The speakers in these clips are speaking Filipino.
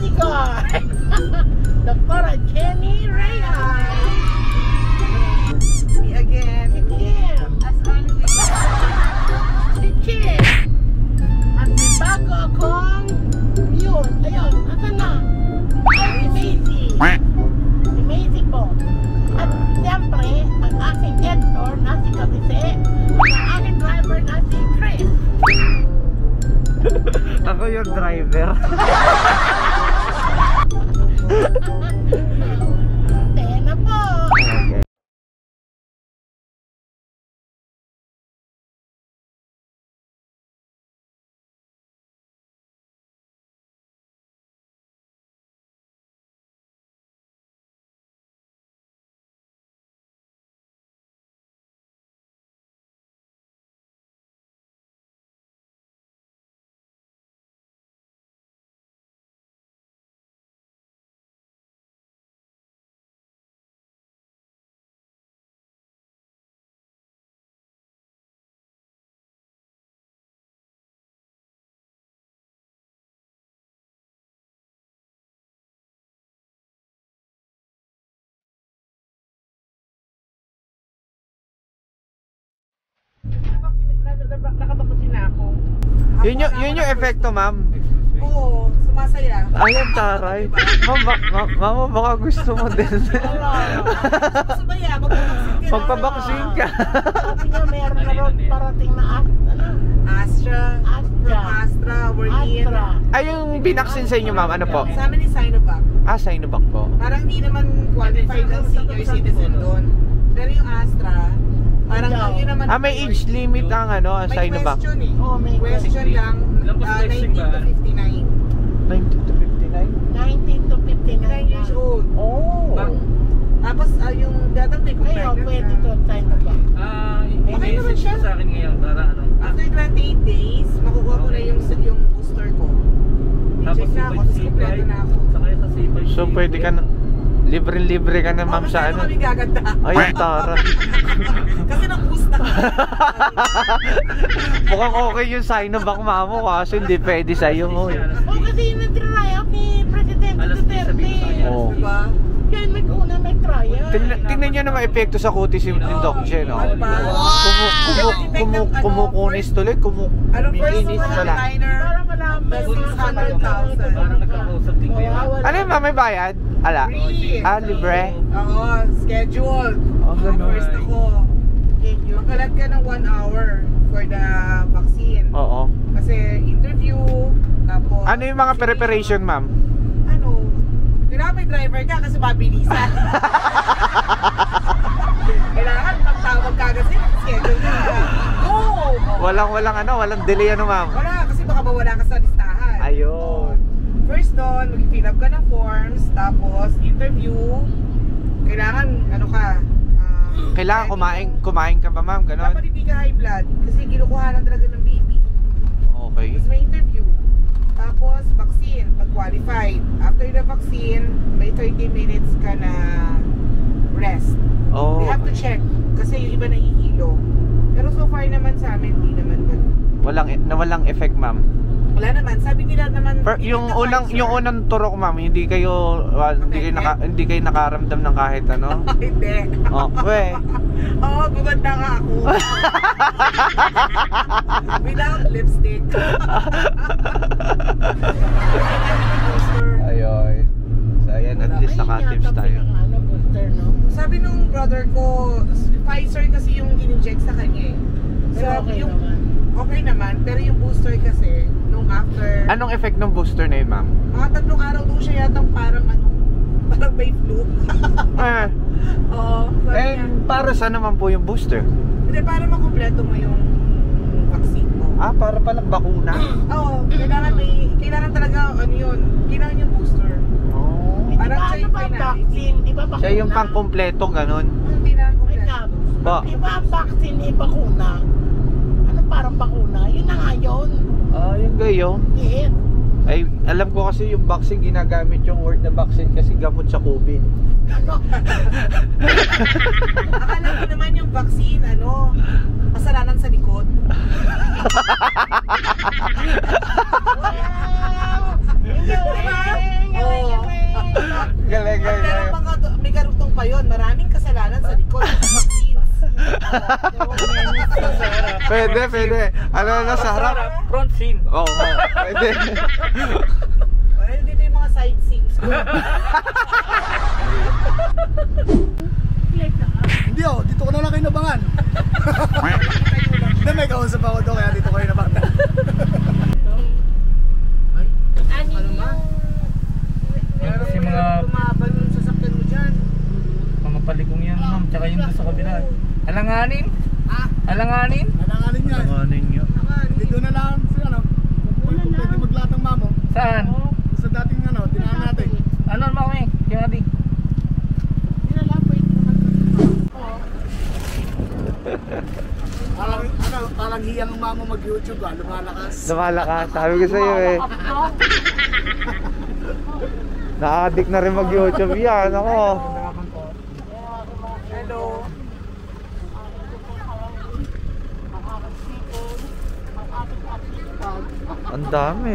bodyguard. Dr. Jenny Reyes. Me again. Si Kim. As always. Si Kim. At may bago akong yun. Ayun, asan na? Ay, si Maisy. Si Maisy po. At siyempre, ang aking editor na si Kabise. Ang aking driver na si Chris. Ako yung driver. Nakabakusin na ako. Yun yung, yun yung epekto, ma'am. Oo, sumasaya. Ayun, taray. Ma'am, ba- ma- mama, baka gusto mo din. Sumasaya, magpapaksin ka. Magpabaksin ka. Sabi niya meron na ron parating na at, ano, Astra. Astra. Astra, we're in. Astra. Ay, yung binaksin sa inyo, ma'am, ano po? Sa amin ni Sinovac. Ah, Sinovac po. Parang hindi naman qualified ng senior citizen doon. Pero yung Astra, parang Ikaw. yun naman. Ah, may age limit ang ano, ang May Sinovac. question eh. Oh, may Question lang, uh, 19 to 59. 19 to 59? 19 to 59 9 years old. Oh. Tapos uh, yung dadantay ko Ngayon, pwede to na ba? Ah, Okay naman siya. sa akin ngayon para ano. After 28 days, makukuha ko na yung yung booster ko. Tapos I-check na ako, tapos kompleto na ako. Sakay sa C5. So, pwede ka na, libre-libre ka na, ma'am, Oh, sa ano. kami gaganda. Ay, tara. kasi nang-boost na. Mukhang okay yung Sinovac, mamo, kaso hindi pwede sa'yo mo. eh. Oh, kasi yun ang try-out ni Presidente Alas 10 sabihin ko sa Duterte. Oo. Diba? Yan, may una may trial. Tingnan, tingnan nyo naman epekto sa kutis yung yung Doc Jen, oh. Ano ba? Kumu, kumu, kumu, kumukunis tuloy, kumu, Ano first one liner? Para malaman Mas yung mga 600,000. Parang nagkakausap din ko yan. Ano yun, ma'am, may bayad? Ala? Free. Ah, libre? Oo, scheduled. Oh, ganun. First ako. Makalat ka ng 1 hour for the vaccine. Oo. Kasi interview, tapos... Ano yung mga preparation, ma'am? Ano? May driver ka kasi mabilisan. Kailangan magtawag ka kasi schedule ka. Walang, walang ano, walang delay ano, ma'am? Wala, kasi baka mawala ka sa listahan. Ayun. First doon, mag-fill up ka ng forms, tapos interview. Kailangan, ano ka, ah, Kailangan kumain, kumain ka ba, ma'am? Ganon? Dapat hindi ka high blood kasi kinukuhanan talaga ng baby. Okay. Tapos may interview. Tapos, vaccine, pag qualified. After the vaccine, may 30 minutes ka na rest. Oh. They have to check kasi yung iba nahihilo. Pero so far naman sa amin, hindi naman ganun. Walang, na walang effect, ma'am. Wala naman, sabi nila naman Per, yung na unang yung unang turok ma'am, hindi kayo ah, hindi kayo naka, hindi kayo nakaramdam ng kahit ano. hindi. Oh, we. Oo, gumanda nga ako. Without lipstick. Ayun. So ayan, at least naka-tips tayo. Ano, booster, no? Sabi nung brother ko, Pfizer kasi yung in-inject sa kanya eh. So, Pero okay yung, naman. Okay naman, pero yung booster kasi, nung after, Anong effect ng booster na yun, ma'am? mga tatlong araw daw siya yatang parang ano, parang may flu. Eh, Oo, sabi eh, niya. para saan naman po yung booster? Hindi, para makumpleto mo yung vaccine mo. Ah, para palang bakuna? Oo, kailangan may, kailangan talaga, ano yun, kailangan yung booster. Oh. Eh, Parang siya ano yung ba finality. vaccine? Di ba bakuna? Siya yung pang-kompleto, ganun. Hindi na Wait kumpleto. up. Ba? Di ba ang vaccine eh, bakuna? Ano parang bakuna? Yun na nga yun. Ah, yung gayo. Yes. Ay, alam ko kasi yung vaccine, ginagamit yung word na vaccine kasi gamot sa COVID. Akala ko naman yung vaccine, ano, kasalanan sa likod. Oo. Galing, galing. mga, may garutong pa yun, maraming kasalanan sa likod. Pwede, pwede. Ano na sa harap? Front scene. Oo, oh, pwede. Well, dito yung mga side scenes. Hindi oh, dito ko na lang kayo nabangan. Hindi, may kausap ako doon, kaya dito kayo nabangan. Yung kasi mga Bumabal yung sasakyan mo dyan. mga palikong yan, ma'am. Tsaka yung doon sa kabila. Alanganin? Alanganin? Alanganin niya. Ano nyo? Dito na lang, sa ano, kung pwede maglatang mamo. Saan? Sa dating ano, tinaan natin. Ano naman kami? Yung adi. Parang, ano, parang hiyang mamo mag-YouTube ah, lumalakas. Lumalakas. Sabi ko sa'yo eh. Na-addict na rin mag-YouTube yan. Ako. Hello. Ang dami.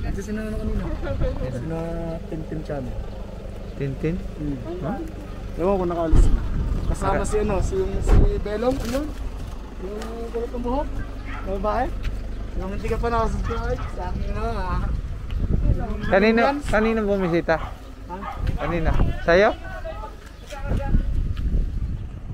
Ito sino na kanina? Sino Tintin Channel. Tintin? Hmm. Ewan ko nakaalis na. Kasama si ano, si yung si Belong, ano? Yung kulot ng buhok. Eh? Yung hindi ka pa nakasubscribe, sa akin na ah. Kanino, kanino bumisita? Kanina? Sa'yo?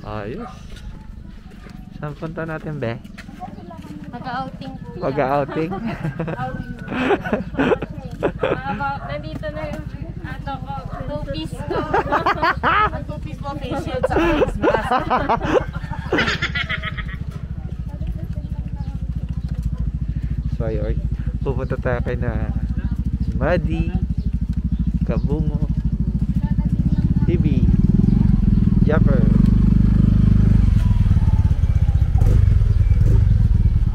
Ayos. Saan punta natin, be? Mag-outing po. Mag-outing? Nandito na yung ano ko, two-piece ko. Two-piece mo face shield sa face mask. so ayun, pupunta tayo kay na Madi, Kabungo, Tibi, Japper.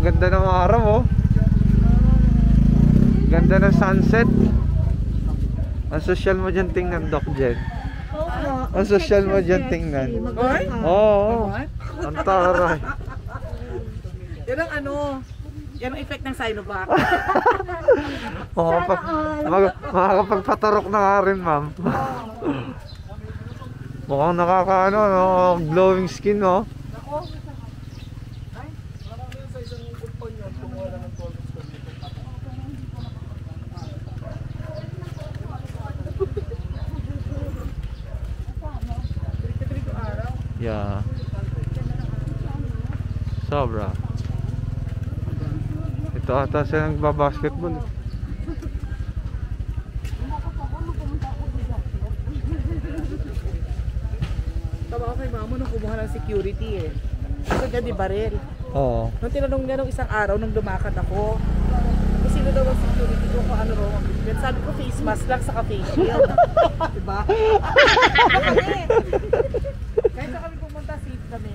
Ganda ng araw oh. Ganda ng sunset. Ang social mo dyan tingnan, Doc Jen. Ang social mo dyan tingnan. Oo. Oh, ang taray. Yan ang ano, yan ang effect ng Sinovac. Pa, mag, makakapagpatarok na nga rin, ma'am. Mukhang nakakaano, no? Glowing skin, no? Sobra. Ito ata siya nagbabasketball. eh. Ko kay mama nung kumuha ng security eh. Kasi niya di baril. Oo. Nung tinanong niya nung isang araw nung lumakad ako, kung sino daw ang security ko, kung ano raw ang bigyan. Sabi ko face mask lang sa face shield. diba? kami. Kahit sa kami pumunta, safe kami.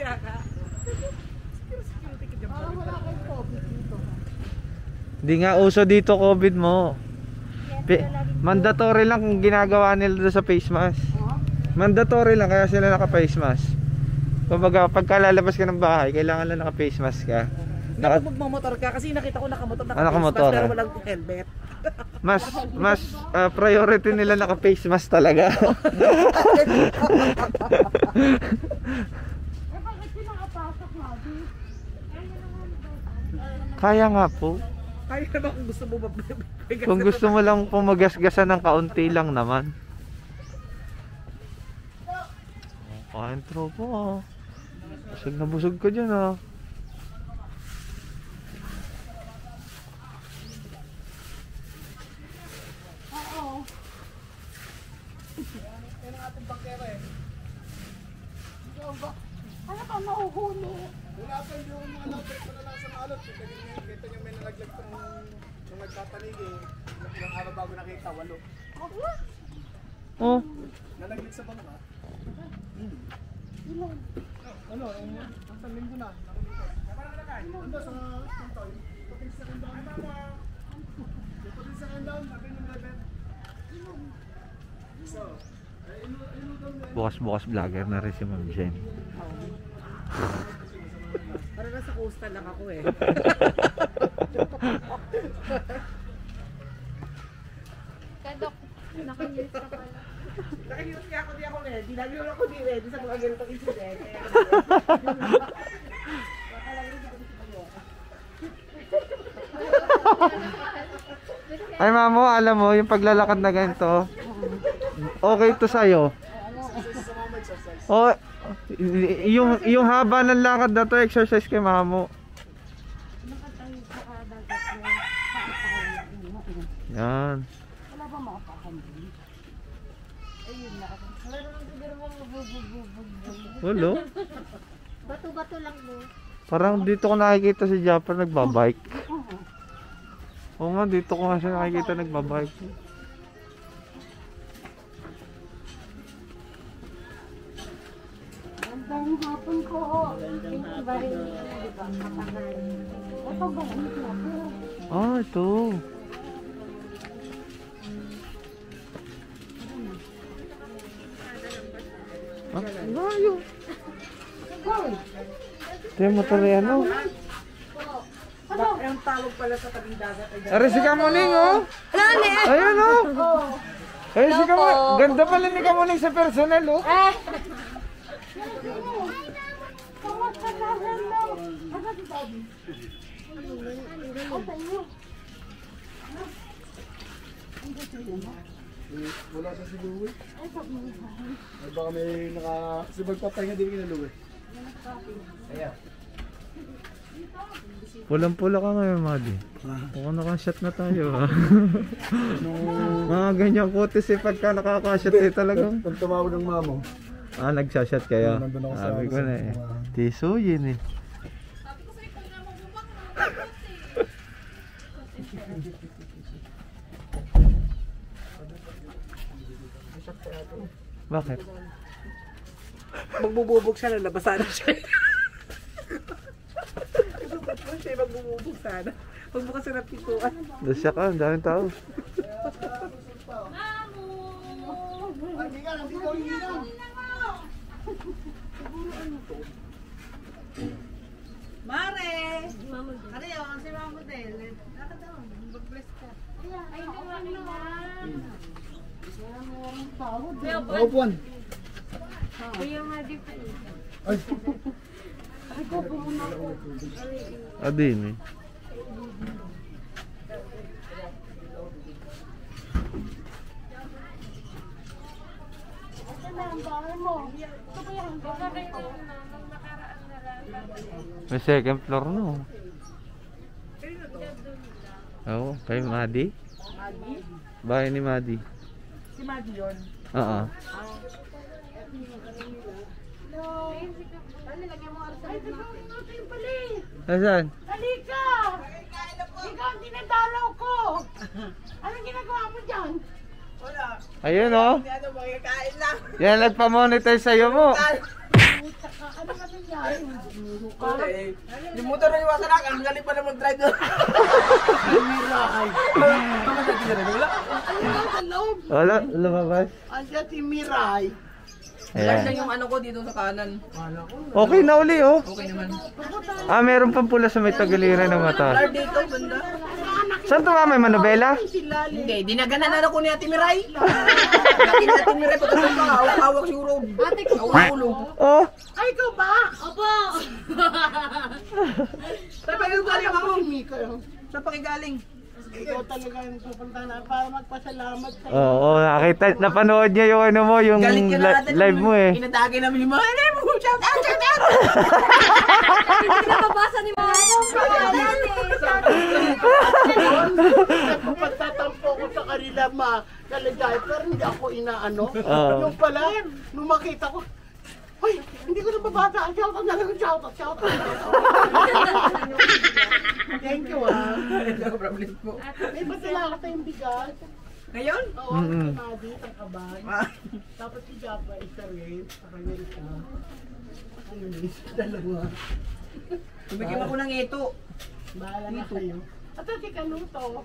Kaya ka. Security ka dyan pa rin. Hindi nga uso dito COVID mo. Pe- mandatory lang kung ginagawa nila doon sa face mask. Mandatory lang kaya sila naka face mask. Kumbaga pagka lalabas ka ng bahay, kailangan lang naka face mask ka. Naka... Naka, magmamotor ka kasi nakita ko nakamotor naka Ah, nakamotor, pero ah. walang helmet. mas mas ah, priority nila naka face mask talaga. Kaya nga po. Kaya naman kung gusto mo mabibigay Kung gusto mo lang pumagasgasan ng kaunti lang naman. Kain tropa ah. Busog na busog ka dyan ah. Ano ka mauhuli? Wala pa yung mga lapit ko na lang sa malot. Kita niyo may nalaglag ko nung, nung nagpapanigi. Ilang araw bago nakita, walo. Oh, Nalaglag sa bangka. Hmm. Ano, ang ang linggo na. Ano sa pintoy? Puting sa. Yung puting sa kandown, natin yung level. So, bukas-bukas vlogger na rin si Ma'am Jen. Coastal lang ako eh. Kadok, naka-news ka pala. Nakinews nga ako di ako ready. Lagi naman ako di ready sa mga ganitong incident. Ay mamo, alam mo, yung paglalakad na ganito, okay to sa'yo. Oh, yung, yung haba ng lakad na to, exercise kay mamo. Yan. Wala. Bato-bato lang mo. Parang dito ko nakikita si Japper nagbabike. Nakikita nagbabike. Magandang hapon. Ito ba, po. Ah, ito. Ah, layo. Ito yung motor yan, oh. bak, yung tawag pala sa tabing dagat ay Are si Kamuning, oh. Ayan, oh. Ayun si Kamuning. Ganda pala ni Kamuning sa personal, oh. Wala sa si Louie. Ay, baka may naka... Kasi magpapahinga din kina Louie. Pulang-pula ka ngayon, Madi. Mukhang naka-shot na tayo, ha. Mga ganyan kutis eh, pagka nakaka-shot eh talagang. Pag tumawag ng mamo, Ah, nagsashot kayo. Nandun ako sa Sabi ko ano, na eh. Tisuyin eh. Bakit? magbububog siya, lalabasan na siya. Kasi ba't mo siya magbububog sana? Magbukas siya ng pintuan. Dasya ka, ang daming tao. Mare! Ano yun? Si Mama. Lakad daw. Mag-bless ka. Ay, naman na. Kaupuan. Kuya nga di pa eh. Ay, Adin eh. Baka kayo na, nung nakaraan na lang. May second floor no. Oo, kay Madi. Madi? Bahay ni Madi. Si Madi yun. Oo. Nasaan? Halika! Ikaw ang dinadalaw ko! Anong ginagawa mo dyan? Ayun oh. Yan nagpa-monitor sa'yo mo. Ano ka nangyari? Yung motor na iwasan na, ang galing pa na mag-drive doon. Wala, lumabas. Andiyan si Miray. Ayan. yung ano ko dito sa kanan. Okay na uli oh. Okay naman. Ah, meron pang pula sa may tagiliran ng mata. dito, banda. Saan to may manobela? Hindi, dinaganan na ako ni Ate Miray. Lagi ni Ate Miray pagkatapos pa, hawak-hawak si Rob. Ate ko. ulo. Oh, Ay, ikaw ba? Opo! Saan pa yung galing ako? Mika. Saan pa kayo galing? Ikaw talaga yung pupunta na para magpasalamat sa Oo, nakita, napanood niya yung ano mo, yung Galit ka na li- natin live mo eh. Inatake namin ni Mama. Ano mo? Shout out, shout out! Hindi nababasa ni eh. Pagtatampo ko sa kanila ma, kaligay, pero hindi ako inaano. Oo. Yung pala, nung makita ko, Hoy, hindi ko na babasa. Shout out na lang, shout out, shout out. Thank you ah. No problem po. May pasala ako tayong bigas. Ngayon? Oo, Mm-mm. si Madi, ang kabay. Ah. Tapos si Japa, isa rin. Sa kanya isa. Ano na isa, dalawa. Tumigil ako ng ito. Bahala na kayo. At si Kanuto.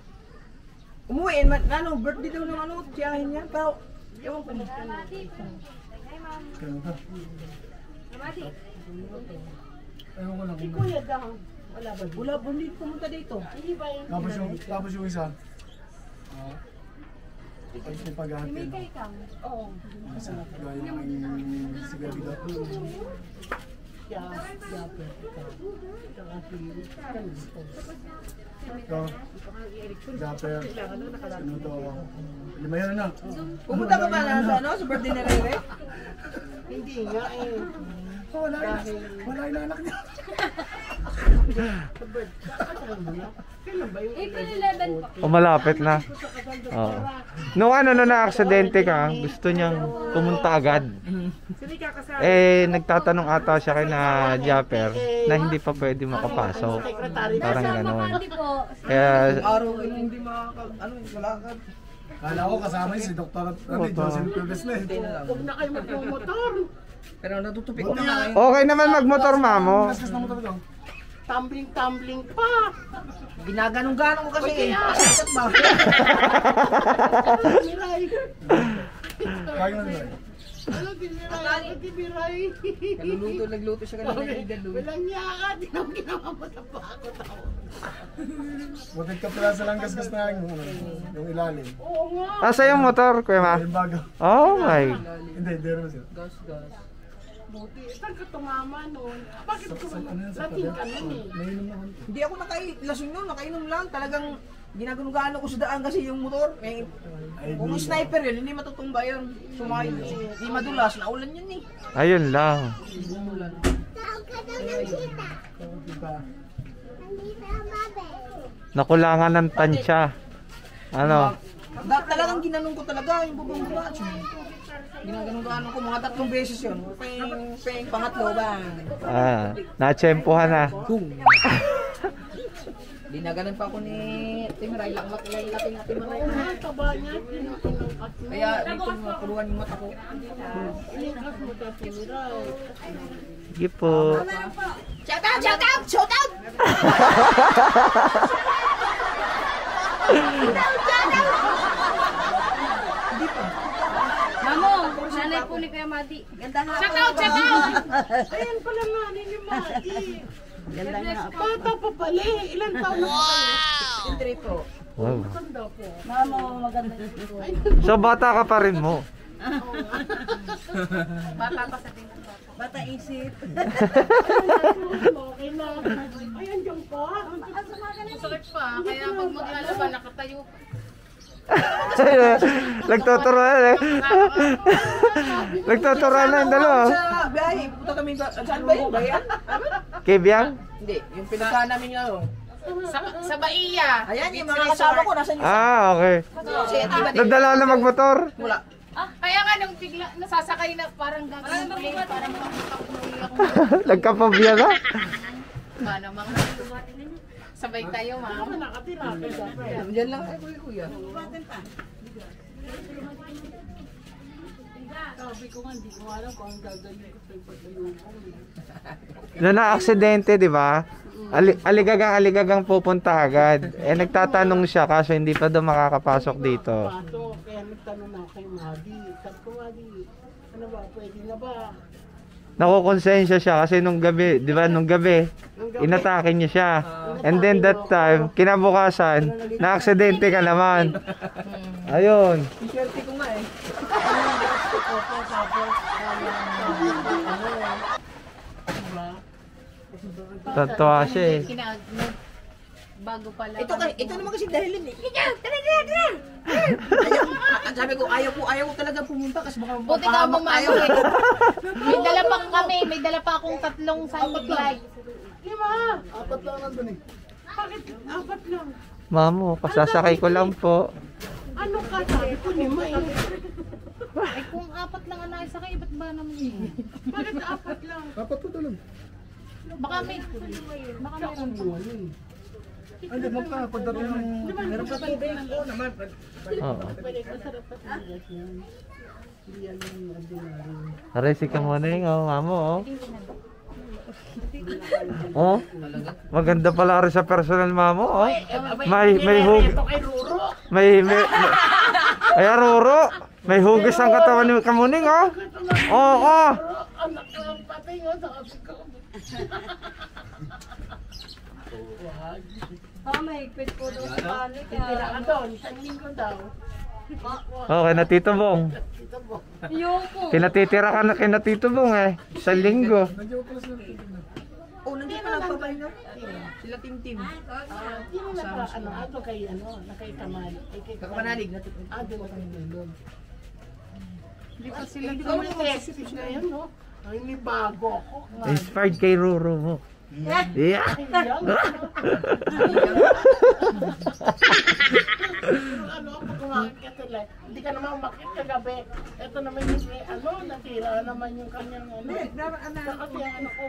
Umuwi, man, ano, birthday daw ng ano, tiyahin niya. Pero, ewan ko. Ewan ko lang Si Kuya Dang. Wala ba dito? Wala, hindi pumunta dito. Hindi ba yung Tapos yung, tapos yung isa. Ah. Ay, may paghahati. no? Oo. Gaya ng sigarilyo. Ito, Japper, ano to. Lima yan na. Pumunta ka ba na sa, ano, sa birthday ni Rere? Hindi nga eh. Oh, wala yun. Wala yung anak niya. Sa bird. Kasal mo na. Kailan ba yung April 11 po. O malapit na. Oo. Nung ano na na-aksidente ka, gusto niyang pumunta agad. Eh, nagtatanong ata siya kay na Japper na hindi pa pwede makapasok. Secretary Parang po. Kaya, Araw hindi makaka, ano, malakad. Kala ko kasama si Dr. Ano, Joseph Pebes na. Huwag kayo. Pero natutupik ko na okay naman magmotor mamo. Kaskas na mo talaga. Tumbling-tumbling pa. Ginaganong-ganong ko kasi eh. Pasakit ba? Miray. Kaya na. Ano, diniray. Ano, diniray. Naluluto, nagluto siya kanina ng idalo. Walang. Di naman ginawa mo na pa ako tao. Butit ka pala sa lang kaskas na yung, ano, yung ilalim. Oo nga. Asa yung motor, Kuya Ma? Yung bago. Oh my. Hindi, hindi rin siya. Gas, gas. Buti. Saan ka tumama nun? Bakit Sa, sa, ano sa Latin pader. ka nun eh. Ako. Hindi ako nakailasing noon, nakainom lang. Talagang ginaganon ko sa daan kasi yung motor. Eh, Ay, kung sniper yun, hindi matutumba yun. Sumayo, hindi madulas, naulan yun eh. Ayun lang. Umulan. Diba? Nakulangan ng tansya. Ano? Da, talagang ginanong ko talaga yung bubong ba? Ginaganon ko mga tatlong beses yun. Peng, peng, pangatlo ba? Ah, natsempohan na. Kung. Dinaganan pa ako ni Timiray lang laki laki ng Timiray. Ang taba niya. Kaya dito mapuluhan yung mata ko. Pinangkas mo sa siniray. Sige po. Shout out! Shout out! Shout out! Mamo, nanay po ni Kuya Madi. Ganda nga. Check out, check out! Ayan pala nga, ni Madi. Bata pa pala eh. Ilan taon na pa kayo? Entry pro. Wow. Tanda po. So bata ka pa rin mo. Bata pa sa tingin ko. Bata isip. Okay na. Ayan dyan pa. Sakit pa, kaya pag maglalaba, nakatayo pa. Nagtuturuan eh. Nagtuturuan na yung dalawa. Sa biyahe, pupunta kami ba? Saan ba yun? Bayan? Kay Biang? Hindi, yung pinuntahan namin yung ano. Sa, sa Bahia. Ayan, yung mga kasama ko, nasa yung Ah, okay. Nadala na magmotor. Wala. Ah, kaya nga nung bigla, nasasakay na parang gagawin plane, parang makakapag ako. Nagkapabya na. Paano mga sabay tayo, ma'am. Nakatira. Diyan lang ay kuya kuya. Sabi ko nga, hindi ko alam kung ang gagawin ko sa ipatayo ko. Na na-aksidente, di ba? Ali aligagang aligagang pupunta agad. Eh nagtatanong siya kaso hindi pa daw makakapasok dito. Kaya nagtanong na ako kay Madi. Sabi ko, Madi, ano ba, pwede na ba? Nakukonsensya siya kasi nung gabi, di ba, nung gabi, inatake niya siya. And then that time, kinabukasan, na-aksidente ka naman. Ayun. Yung swerte ko nga eh. Tatawa siya eh. Bago pala. Ito, kasi- ito naman kasi dahil yun eh. Tara, tara, tara. Ayaw, ang sabi ko, ayaw ko, ayaw ko talaga pumunta kasi baka Buti ka mapahamak mo tayo. May dala pa kami, may dala pa akong tatlong sunlight. Lima. Apat lang nandun eh. Bakit apat lang? Mamo, pasasakay ko lang po. Ano ka sabi ko lima eh. Ay kung apat lang ang nakisakay, ba't ba naman yun? Bakit apat lang? Apat po tulog. Baka may, baka meron. Hindi, magka, pagdating ng... Meron ka tubig? Oo naman. Oo. Pwede masarap pa talaga yan. Hindi yan yung ordinary. Aresi ka muna yung oh, mamo oh. Oh, maganda pala rin sa personal mamo oh. May may hug may may, may Ay, Roro, may hugis ang katawan ni Kamuning oh. Oo, oh, Anak lang pati nga sabi ko. Oh, may higpit po doon sa balik. Tira ka doon, isang linggo daw. Okay na Tito Bong. Ito mo. Ayoko. Kinatitira ka na kina Tito Bong eh. Sa linggo. Nandiyo pala sila titignan. Oo, nandiyan pa nagpapahinga. Sila tim-tim. Sino naka, ano, ano kay, ano, na kay Kamal. Ay, kay Kakapanalig na Ah, doon kay Lulog. Hindi pa sila Hindi ko mag-sexy na yun, no? Ay, may bago ako. Inspired kay Roro mo. Yeah. ano, ka hindi ka naman umakit kagabi. Ito naman yung, ano, natira naman yung kanyang, ano. Kasi ano ko.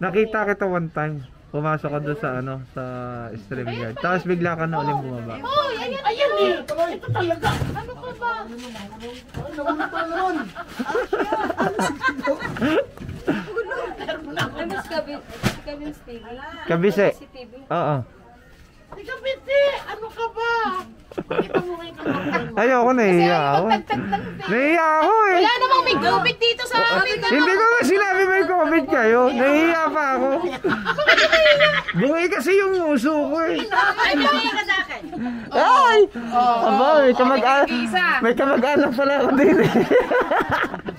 Nakita kita one time. Pumasok ka doon sa ano, sa stream guard. Tapos bigla ka na ulit bumaba. Oh, ayan, ayan eh. Ito talaga. Ano ka ba? Ano si Kevin? Si Kevin TV? Kabise. Si TV? Oo. Ikaw, Biti, ano ka ba? Pakita mo ngayon kung ano. Ayoko nahiya ako. Nahiya ako eh. Wala namang may COVID dito sa amin. Hindi ko nga sinabi may COVID kayo. Nahiya pa ako. Bungi kasi yung uso ko eh. Ay, may ka sa akin. Ay! Aba, may kamag-anak. May kamag-anak pala ako din eh.